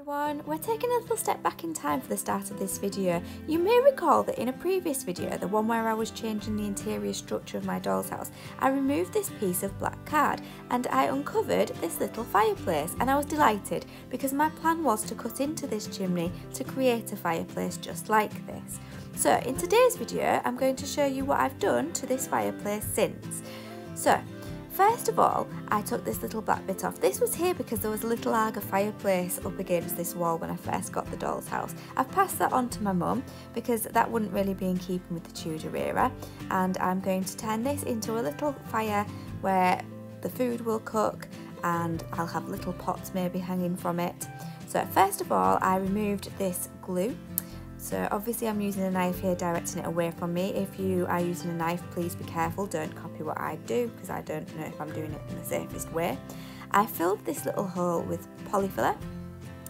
everyone, we're taking a little step back in time for the start of this video. You may recall that in a previous video, the one where I was changing the interior structure of my doll's house, I removed this piece of black card and I uncovered this little fireplace and I was delighted because my plan was to cut into this chimney to create a fireplace just like this. So in today's video, I'm going to show you what I've done to this fireplace since. So First of all, I took this little black bit off. This was here because there was a little Aga fireplace up against this wall when I first got the doll's house. I've passed that on to my mum because that wouldn't really be in keeping with the Tudor era and I'm going to turn this into a little fire where the food will cook and I'll have little pots maybe hanging from it. So first of all I removed this glue so obviously I'm using a knife here directing it away from me. If you are using a knife, please be careful. Don't copy what I do because I don't know if I'm doing it in the safest way. I filled this little hole with polyfiller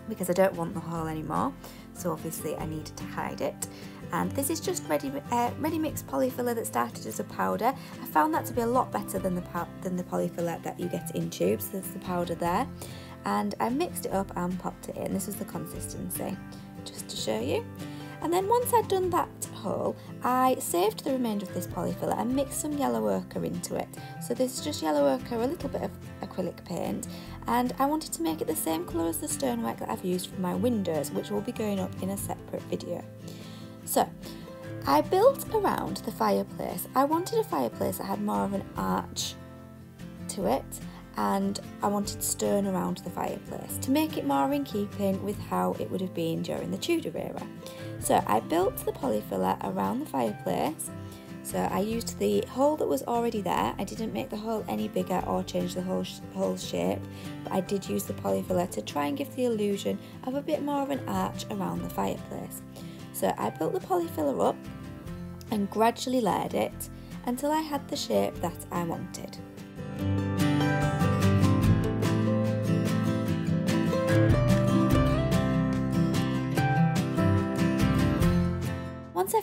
because I don't want the hole anymore. So obviously I needed to hide it. And this is just ready, uh, ready mixed polyfiller that started as a powder. I found that to be a lot better than the, than the polyfiller that you get in tubes. There's the powder there. And I mixed it up and popped it in. This was the consistency, just to show you. And then once I'd done that hole, I saved the remainder of this polyfiller and mixed some yellow ochre into it. So this is just yellow ochre, a little bit of acrylic paint, and I wanted to make it the same colour as the stonework that I've used for my windows, which will be going up in a separate video. So, I built around the fireplace. I wanted a fireplace that had more of an arch to it and I wanted stone around the fireplace to make it more in keeping with how it would have been during the Tudor era. So I built the polyfiller around the fireplace. So I used the hole that was already there. I didn't make the hole any bigger or change the hole, hole shape, but I did use the polyfiller to try and give the illusion of a bit more of an arch around the fireplace. So I built the polyfiller up and gradually layered it until I had the shape that I wanted.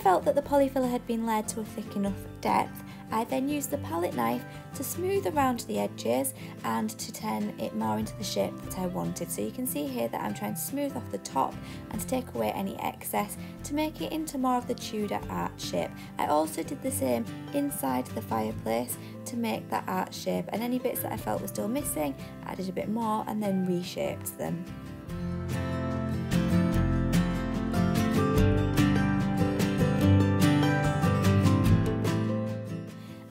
Felt that the polyfiller had been layered to a thick enough depth, I then used the palette knife to smooth around the edges and to turn it more into the shape that I wanted. So you can see here that I'm trying to smooth off the top and to take away any excess to make it into more of the Tudor arch shape. I also did the same inside the fireplace to make that art shape and any bits that I felt were still missing, I added a bit more and then reshaped them.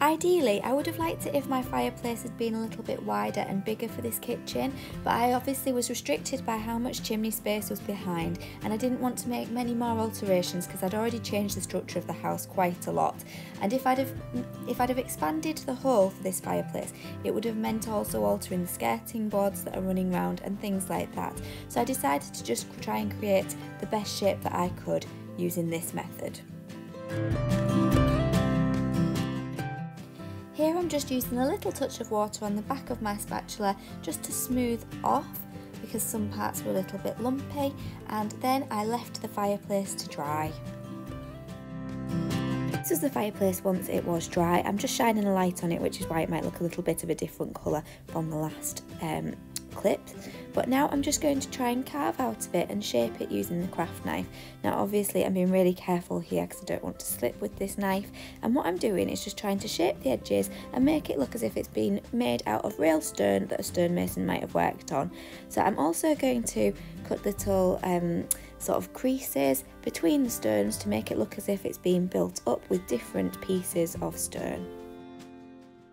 Ideally, I would have liked it if my fireplace had been a little bit wider and bigger for this kitchen, but I obviously was restricted by how much chimney space was behind and I didn't want to make many more alterations because I'd already changed the structure of the house quite a lot. And if I'd have if I'd have expanded the hole for this fireplace, it would have meant also altering the skirting boards that are running around and things like that. So I decided to just try and create the best shape that I could using this method. Just using a little touch of water on the back of my spatula just to smooth off because some parts were a little bit lumpy and then I left the fireplace to dry. This is the fireplace once it was dry. I'm just shining a light on it which is why it might look a little bit of a different colour from the last um, clips but now I'm just going to try and carve out of it and shape it using the craft knife. Now obviously I'm being really careful here because I don't want to slip with this knife and what I'm doing is just trying to shape the edges and make it look as if it's been made out of real stone that a stonemason might have worked on. So I'm also going to cut little um, sort of creases between the stones to make it look as if it's been built up with different pieces of stone.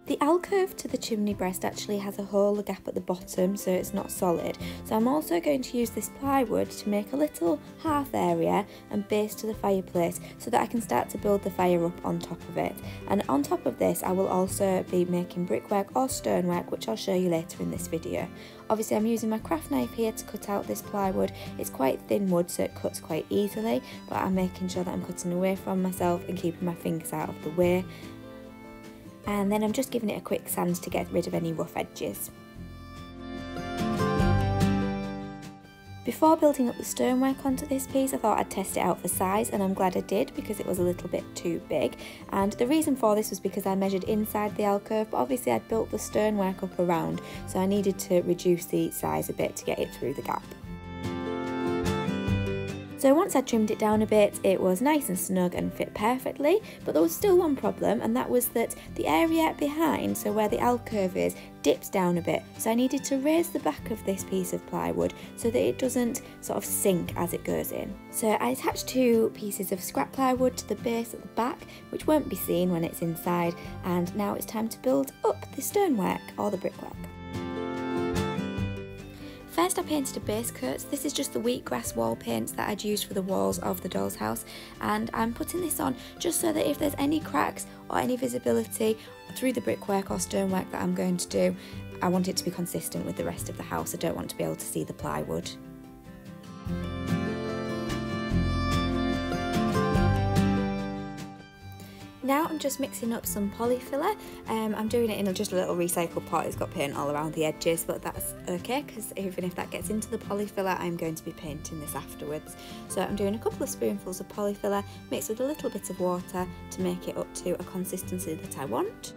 The alcove to the chimney breast actually has a hole, a gap at the bottom, so it's not solid. So I'm also going to use this plywood to make a little hearth area and base to the fireplace so that I can start to build the fire up on top of it. And on top of this, I will also be making brickwork or stonework, which I'll show you later in this video. Obviously I'm using my craft knife here to cut out this plywood. It's quite thin wood so it cuts quite easily, but I'm making sure that I'm cutting away from myself and keeping my fingers out of the way and then I'm just giving it a quick sand to get rid of any rough edges. Before building up the stonework onto this piece I thought I'd test it out for size and I'm glad I did because it was a little bit too big and the reason for this was because I measured inside the alcove but obviously I'd built the stonework up around so I needed to reduce the size a bit to get it through the gap. So once I trimmed it down a bit, it was nice and snug and fit perfectly, but there was still one problem, and that was that the area behind, so where the alcove is, dips down a bit. So I needed to raise the back of this piece of plywood so that it doesn't sort of sink as it goes in. So I attached two pieces of scrap plywood to the base at the back, which won't be seen when it's inside, and now it's time to build up the stonework or the brickwork. First I painted a base coat, this is just the wheatgrass wall paints that I'd used for the walls of the doll's house. And I'm putting this on just so that if there's any cracks or any visibility through the brickwork or stonework that I'm going to do, I want it to be consistent with the rest of the house, I don't want to be able to see the plywood. Now I'm just mixing up some polyfiller. Um, I'm doing it in just a little recycled pot. It's got paint all around the edges, but that's okay because even if that gets into the polyfiller, I'm going to be painting this afterwards. So I'm doing a couple of spoonfuls of polyfiller mixed with a little bit of water to make it up to a consistency that I want.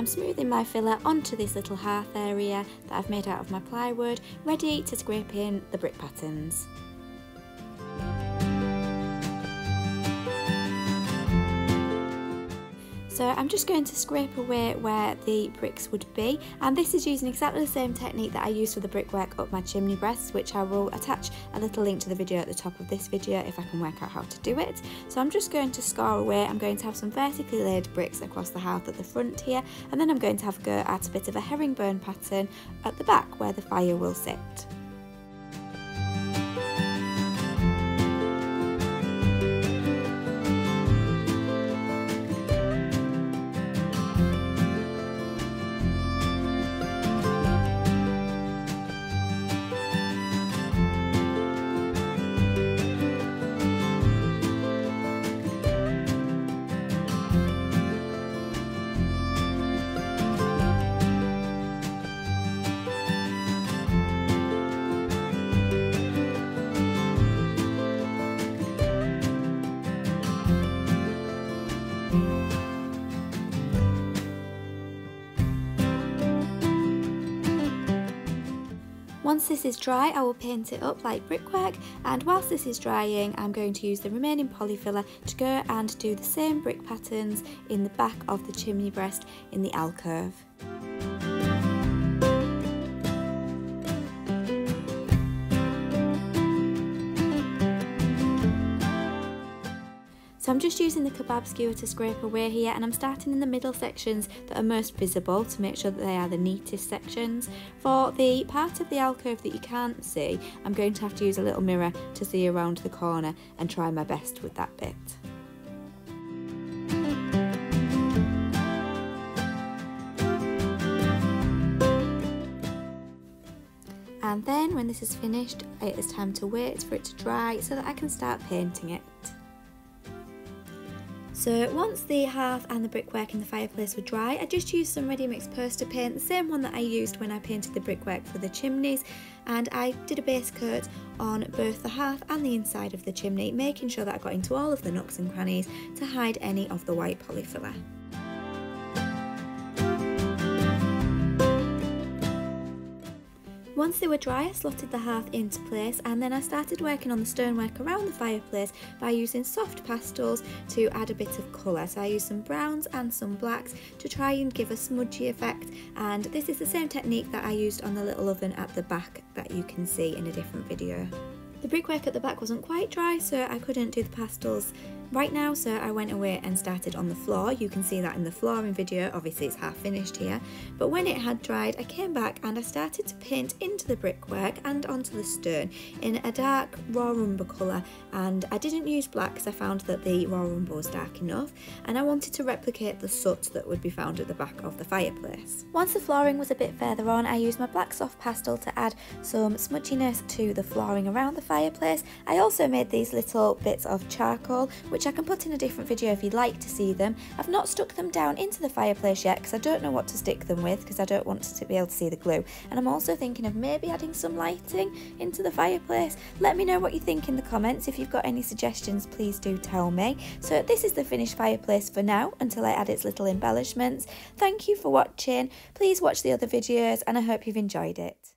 I'm smoothing my filler onto this little hearth area that I've made out of my plywood, ready to scrape in the brick patterns. So I'm just going to scrape away where the bricks would be and this is using exactly the same technique that I used for the brickwork up my chimney breasts which I will attach a little link to the video at the top of this video if I can work out how to do it. So I'm just going to score away, I'm going to have some vertically laid bricks across the hearth at the front here and then I'm going to have a go at a bit of a herringbone pattern at the back where the fire will sit. Once this is dry I will paint it up like brickwork and whilst this is drying I'm going to use the remaining polyfiller to go and do the same brick patterns in the back of the chimney breast in the alcove. So I'm just using the kebab skewer to scrape away here and I'm starting in the middle sections that are most visible to make sure that they are the neatest sections. For the part of the alcove that you can't see, I'm going to have to use a little mirror to see around the corner and try my best with that bit. And then when this is finished, it is time to wait for it to dry so that I can start painting it. So once the hearth and the brickwork in the fireplace were dry, I just used some ready mix poster paint, the same one that I used when I painted the brickwork for the chimneys, and I did a base coat on both the hearth and the inside of the chimney, making sure that I got into all of the nooks and crannies to hide any of the white polyfiller. Once they were dry, I slotted the hearth into place and then I started working on the stonework around the fireplace by using soft pastels to add a bit of colour. So I used some browns and some blacks to try and give a smudgy effect and this is the same technique that I used on the little oven at the back that you can see in a different video. The brickwork at the back wasn't quite dry so I couldn't do the pastels Right now, so I went away and started on the floor. You can see that in the flooring video, obviously it's half finished here. But when it had dried, I came back and I started to paint into the brickwork and onto the stone in a dark raw umber colour. And I didn't use black because I found that the raw umber was dark enough. And I wanted to replicate the soot that would be found at the back of the fireplace. Once the flooring was a bit further on, I used my black soft pastel to add some smudginess to the flooring around the fireplace. I also made these little bits of charcoal, which which I can put in a different video if you'd like to see them. I've not stuck them down into the fireplace yet because I don't know what to stick them with because I don't want to be able to see the glue. And I'm also thinking of maybe adding some lighting into the fireplace. Let me know what you think in the comments. If you've got any suggestions, please do tell me. So this is the finished fireplace for now until I add its little embellishments. Thank you for watching. Please watch the other videos and I hope you've enjoyed it.